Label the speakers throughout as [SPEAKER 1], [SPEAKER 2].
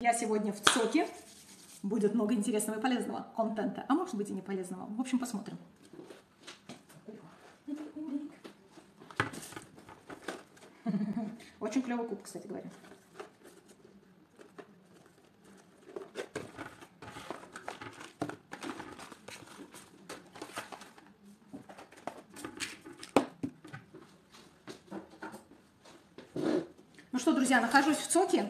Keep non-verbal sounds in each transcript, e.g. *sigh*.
[SPEAKER 1] Я сегодня в ЦОКе. Будет много интересного и полезного контента, а может быть и не полезного. В общем, посмотрим. Очень клевый куб, кстати говоря. Ну что, друзья, нахожусь в ЦОКе.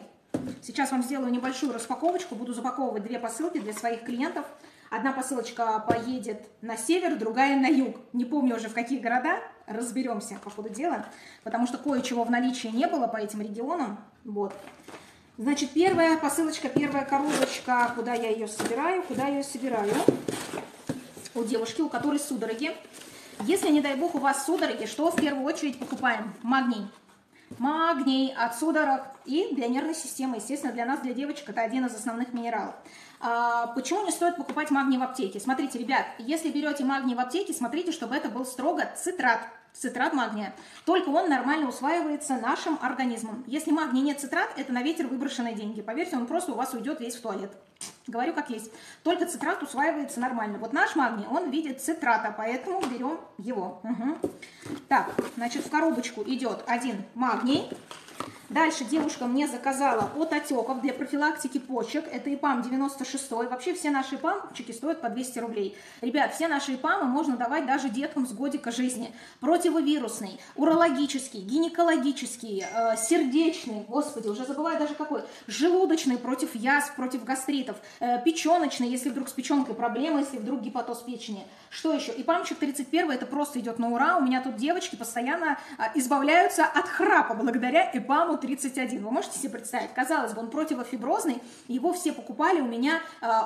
[SPEAKER 1] Сейчас вам сделаю небольшую распаковочку. Буду запаковывать две посылки для своих клиентов. Одна посылочка поедет на север, другая на юг. Не помню уже в какие города. Разберемся по ходу дела. Потому что кое-чего в наличии не было по этим регионам. Вот. Значит, первая посылочка, первая коробочка. Куда я ее собираю? Куда я ее собираю? У девушки, у которой судороги. Если, не дай бог, у вас судороги, что в первую очередь покупаем? Магний магний от судорог и для нервной системы. Естественно, для нас, для девочек, это один из основных минералов. А, почему не стоит покупать магний в аптеке? Смотрите, ребят, если берете магний в аптеке, смотрите, чтобы это был строго цитрат цитрат магния. Только он нормально усваивается нашим организмом. Если магний нет цитрат, это на ветер выброшенные деньги. Поверьте, он просто у вас уйдет весь в туалет. Говорю как есть. Только цитрат усваивается нормально. Вот наш магний, он в виде цитрата, поэтому берем его. Угу. Так, значит, в коробочку идет один магний. Дальше девушка мне заказала от отеков для профилактики почек. Это ИПАМ 96. Вообще все наши ИПАМчики стоят по 200 рублей. Ребят, все наши ИПАМы можно давать даже деткам с годика жизни. Противовирусный, урологический, гинекологический, э, сердечный, господи, уже забываю даже какой, желудочный против язв, против гастритов, э, печеночный, если вдруг с печенкой проблемы, если вдруг гепатоз печени. Что еще? ИПАМчик 31, это просто идет на ура. У меня тут девочки постоянно э, избавляются от храпа благодаря ИПАМу 31. Вы можете себе представить? Казалось бы, он противофиброзный, его все покупали у меня,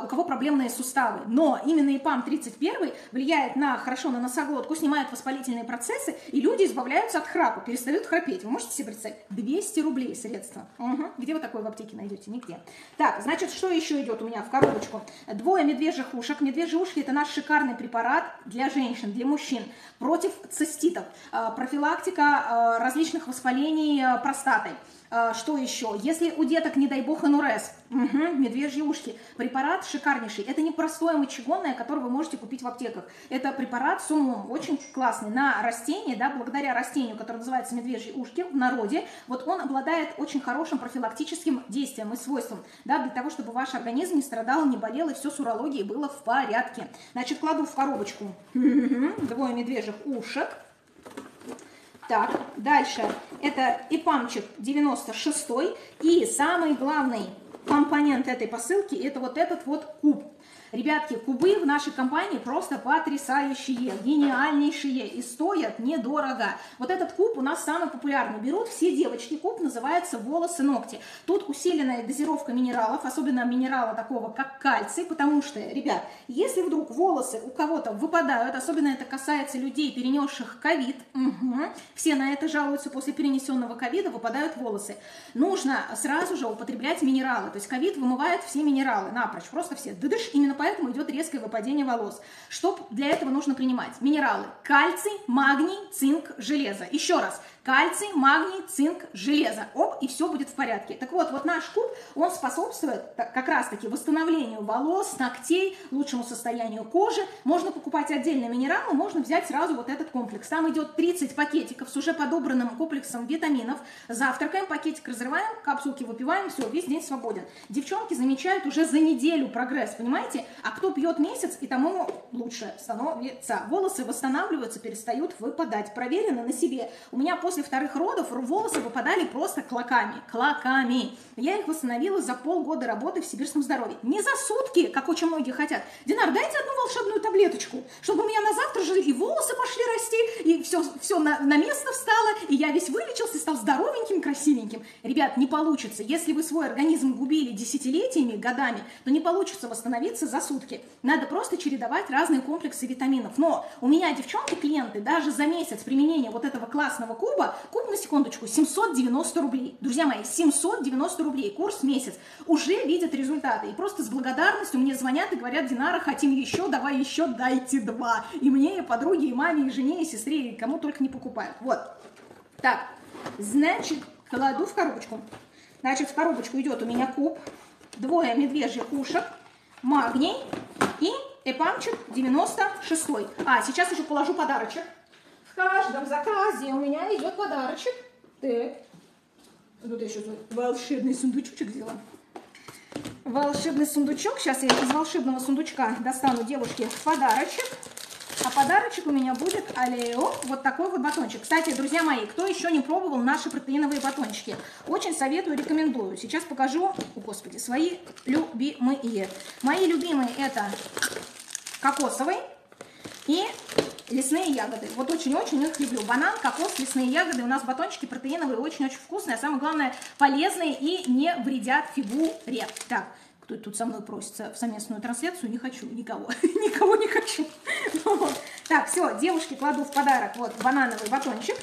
[SPEAKER 1] у кого проблемные суставы. Но именно ИПАМ 31 влияет на, хорошо на носоглотку, снимает воспалительные процессы, и люди избавляются от храпа, перестают храпеть. Вы можете себе представить? 200 рублей средства. Угу. Где вы такое в аптеке найдете? Нигде. Так, значит, что еще идет у меня в коробочку? Двое медвежьих ушек. Медвежьи ушки – это наш шикарный препарат для женщин, для мужчин против циститов, профилактика различных воспалений простатой. А, что еще? Если у деток, не дай бог, НРС, угу, медвежьи ушки, препарат шикарнейший. Это не простое мочегонное, которое вы можете купить в аптеках. Это препарат с умом, очень классный, на растение, да, благодаря растению, которое называется медвежьи ушки в народе, вот он обладает очень хорошим профилактическим действием и свойством, да, для того, чтобы ваш организм не страдал, не болел, и все с урологией было в порядке. Значит, кладу в коробочку двое медвежьих ушек. Так, дальше. Это ИПАМчик 96 и самый главный компонент этой посылки это вот этот вот куб. Ребятки, кубы в нашей компании просто потрясающие, гениальнейшие и стоят недорого. Вот этот куб у нас самый популярный. Берут все девочки, куб называется волосы ногти. Тут усиленная дозировка минералов, особенно минерала такого, как кальций, потому что, ребят, если вдруг волосы у кого-то выпадают, особенно это касается людей, перенесших ковид, угу, все на это жалуются после перенесенного ковида, выпадают волосы. Нужно сразу же употреблять минералы, то есть ковид вымывает все минералы напрочь, просто все. Дыдыш, именно поэтому идет резкое выпадение волос. Что для этого нужно принимать? Минералы. Кальций, магний, цинк, железо. Еще раз. Кальций, магний, цинк, железо. Оп, и все будет в порядке. Так вот, вот наш куб, он способствует как раз-таки восстановлению волос, ногтей, лучшему состоянию кожи. Можно покупать отдельно минералы, можно взять сразу вот этот комплекс. Там идет 30 пакетиков с уже подобранным комплексом витаминов. Завтракаем, пакетик разрываем, капсулки выпиваем, все, весь день свободен. Девчонки замечают уже за неделю прогресс, понимаете? А кто пьет месяц, и тому лучше становится. Волосы восстанавливаются, перестают выпадать. Проверено на себе. У меня после вторых родов волосы выпадали просто клоками, клоками. Я их восстановила за полгода работы в сибирском здоровье. Не за сутки, как очень многие хотят. Динар, дайте одну волшебную таблеточку, чтобы у меня на завтра же и волосы пошли расти, и все, все на, на место встало, и я весь вылечился, стал здоровеньким, красивеньким. Ребят, не получится. Если вы свой организм губили десятилетиями, годами, то не получится восстановиться за сутки. Надо просто чередовать разные комплексы витаминов. Но у меня девчонки, клиенты, даже за месяц применения вот этого классного куба, куб на секундочку 790 рублей. Друзья мои, 790 рублей, курс месяц. Уже видят результаты. И просто с благодарностью мне звонят и говорят, Динара, хотим еще, давай еще, дайте два. И мне, и подруге, и маме, и жене, и сестре, и кому только не покупают. Вот. Так, значит, кладу в коробочку. Значит, в коробочку идет у меня куб. двое медвежьих ушек, магний и эпамчик 96. А, сейчас еще положу подарочек. В каждом заказе у меня идет подарочек. Так. Тут я еще волшебный сундучок взяла. Волшебный сундучок. Сейчас я из волшебного сундучка достану девушке подарочек. Подарочек у меня будет Алео, вот такой вот батончик. Кстати, друзья мои, кто еще не пробовал наши протеиновые батончики, очень советую, рекомендую. Сейчас покажу, о господи, свои любимые. Мои любимые это кокосовый и лесные ягоды. Вот очень-очень их люблю. Банан, кокос, лесные ягоды. У нас батончики протеиновые, очень-очень вкусные, а самое главное, полезные и не вредят фигуре. Так, кто тут со мной просится в совместную трансляцию, не хочу никого, *laughs* никого не хочу. Вот. Так, все, девушке кладу в подарок вот банановый батончик.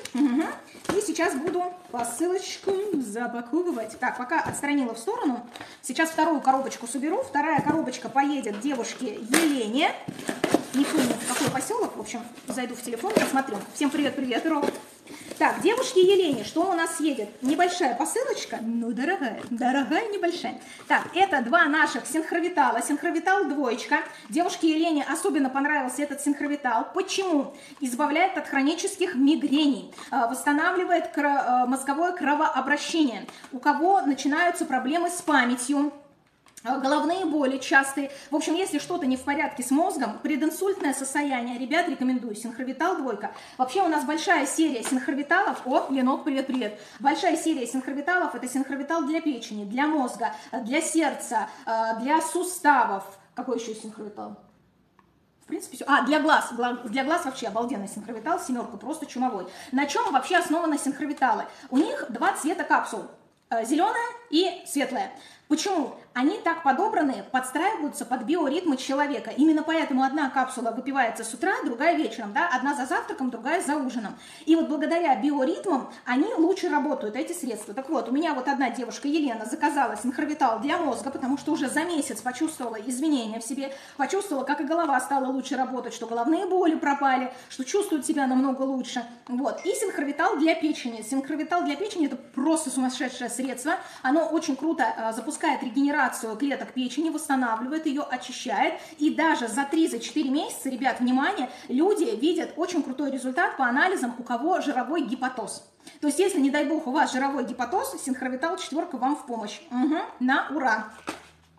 [SPEAKER 1] И сейчас буду посылочку запаковывать. Так, пока отстранила в сторону. Сейчас вторую коробочку соберу. Вторая коробочка поедет девушке Елене. Не помню, какой поселок. В общем, зайду в телефон, посмотрю. Всем привет-привет, Ром. Так, девушке Елене, что у нас едет? Небольшая посылочка, ну, дорогая, дорогая, небольшая. Так, это два наших синхровитала, синхровитал двоечка. Девушке Елене особенно понравился этот синхровитал. Почему? Избавляет от хронических мигрений, а, восстанавливает а, мозговое кровообращение. У кого начинаются проблемы с памятью, головные боли частые. В общем, если что-то не в порядке с мозгом, прединсультное состояние, ребят, рекомендую, синхровитал двойка. Вообще у нас большая серия синхровиталов. О, Ленок, привет-привет. Большая серия синхровиталов, это синхровитал для печени, для мозга, для сердца, э, для суставов. Какой еще синхровитал? В принципе, все. А, для глаз. Для глаз вообще обалденный синхровитал, семерка, просто чумовой. На чем вообще основаны синхровиталы? У них два цвета капсул. Э, Зеленая и светлая. Почему? Они так подобраны, подстраиваются под биоритмы человека. Именно поэтому одна капсула выпивается с утра, другая вечером, да, одна за завтраком, другая за ужином. И вот благодаря биоритмам они лучше работают, эти средства. Так вот, у меня вот одна девушка, Елена, заказала синхровитал для мозга, потому что уже за месяц почувствовала изменения в себе, почувствовала, как и голова стала лучше работать, что головные боли пропали, что чувствует себя намного лучше. Вот. И синхровитал для печени. Синхровитал для печени это просто сумасшедшее средство. Оно очень круто э, запускает регенерацию клеток печени, восстанавливает ее, очищает. И даже за 3-4 месяца, ребят, внимание, люди видят очень крутой результат по анализам, у кого жировой гепатоз. То есть, если, не дай бог, у вас жировой гепатоз, синхровитал четверка вам в помощь. Угу, на ура!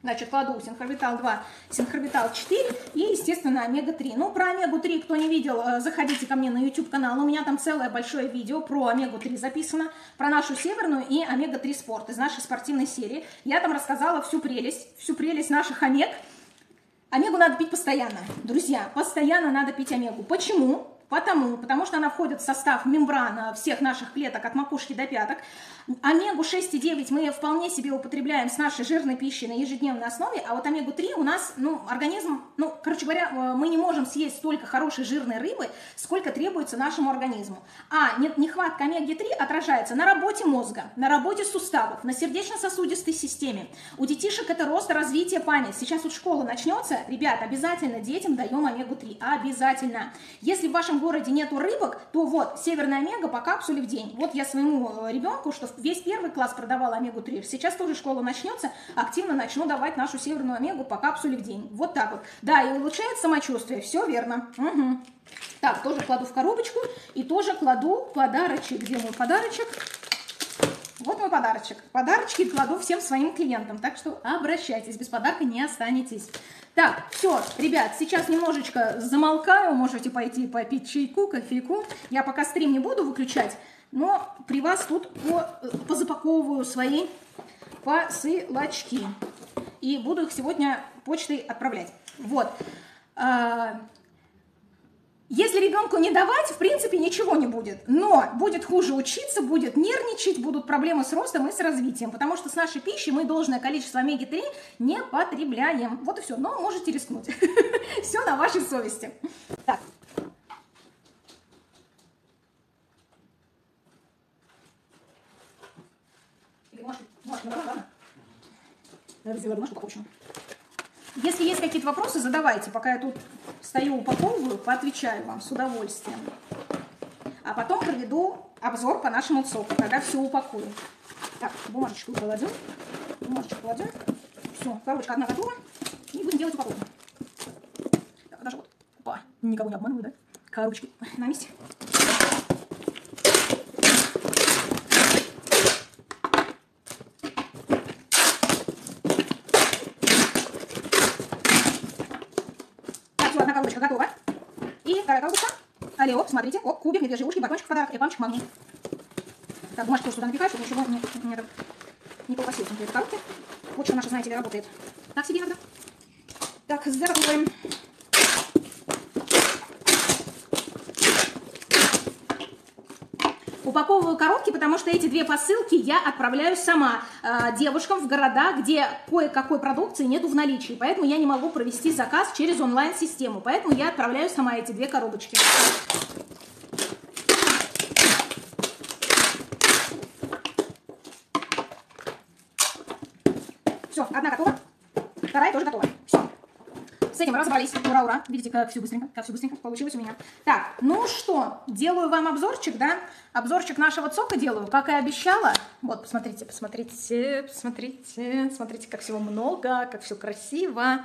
[SPEAKER 1] Значит, кладу синхорбитал 2, синхорбитал 4 и, естественно, омега-3. Ну, про омегу-3, кто не видел, э, заходите ко мне на YouTube-канал. У меня там целое большое видео про омегу-3 записано, про нашу северную и омега-3 спорт из нашей спортивной серии. Я там рассказала всю прелесть, всю прелесть наших омег. Омегу надо пить постоянно, друзья, постоянно надо пить омегу. Почему? Потому, потому что она входит в состав мембран всех наших клеток от макушки до пяток. Омегу 6,9 мы вполне себе употребляем с нашей жирной пищей на ежедневной основе, а вот омегу-3 у нас, ну, организм, ну, короче говоря, э, мы не можем съесть столько хорошей жирной рыбы, сколько требуется нашему организму. А нехватка омеги-3 отражается на работе мозга, на работе суставов, на сердечно-сосудистой системе. У детишек это рост, развитие, память. Сейчас вот школа начнется, ребят, обязательно детям даем омегу-3, обязательно. Если в вашем городе нету рыбок, то вот, северная омега по капсуле в день. Вот я своему э, ребенку, что весь первый класс продавал омегу-3. Сейчас тоже школа начнется, активно начну давать нашу северную омегу по капсуле в день. Вот так вот. Да, и улучшает самочувствие, все верно. Угу. Так, тоже кладу в коробочку и тоже кладу подарочек. Где мой подарочек? Вот мой подарочек. Подарочки кладу всем своим клиентам, так что обращайтесь, без подарка не останетесь. Так, все, ребят, сейчас немножечко замолкаю, можете пойти попить чайку, кофейку. Я пока стрим не буду выключать, но при вас тут по, позапаковываю свои посылочки. И буду их сегодня почтой отправлять. Вот. Если ребенку не давать, в принципе, ничего не будет. Но будет хуже учиться, будет нервничать, будут проблемы с ростом и с развитием. Потому что с нашей пищей мы должное количество омеги-3 не потребляем. Вот и все. Но можете рискнуть. *laughs* Все на вашей совести. Так, Если есть какие-то вопросы, задавайте. Пока я тут стою, упаковываю, поотвечаю вам с удовольствием. А потом проведу обзор по нашему соку, когда все упакую. Так, бумажечку кладем. Бумажечку кладем. Все, коробочка одна готова. И будем делать упаковку. Так, даже вот, опа, никого не обманываю, да? Коробочки *laughs* на месте. Готова. И вторая коробочка. Алле, оп, смотрите, оп, кубик, медвежьи ушки, батончик в подарок памчик магний. Так, бумажки тоже сюда напихаю, чтобы ничего не, не, не, полосилось внутри этой коробки. Вот наша, знаете ли, работает. Так себе иногда. Так, запаковываем. Упаковываю коробки, потому что эти две посылки я отправляю сама э, девушкам в города, где кое-какой продукции нету в наличии. Поэтому я не могу провести заказ через онлайн-систему. Поэтому я отправляю сама эти две коробочки. Все, одна готова, вторая тоже готова. С этим разобрались. Ура, ура. Видите, как все быстренько, как все быстренько получилось у меня. Так, ну что, делаю вам обзорчик, да? Обзорчик нашего цока делаю, как и обещала. Вот, посмотрите, посмотрите, посмотрите, смотрите, как всего много, как все красиво.